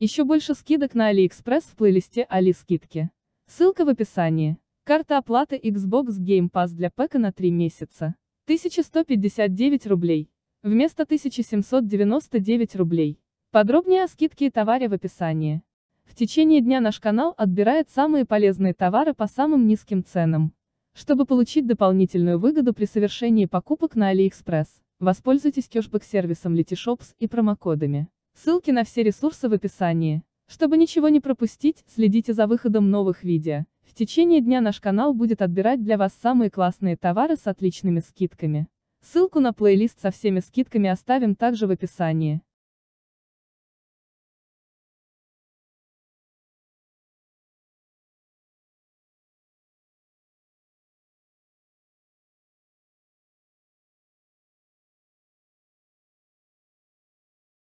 Еще больше скидок на AliExpress в плейлисте Али Скидки. Ссылка в описании. Карта оплаты Xbox Game Pass для ПК на 3 месяца. 1159 рублей. Вместо 1799 рублей. Подробнее о скидке и товаре в описании. В течение дня наш канал отбирает самые полезные товары по самым низким ценам. Чтобы получить дополнительную выгоду при совершении покупок на AliExpress, воспользуйтесь кэшбэк-сервисом Letyshops и промокодами. Ссылки на все ресурсы в описании. Чтобы ничего не пропустить, следите за выходом новых видео. В течение дня наш канал будет отбирать для вас самые классные товары с отличными скидками. Ссылку на плейлист со всеми скидками оставим также в описании.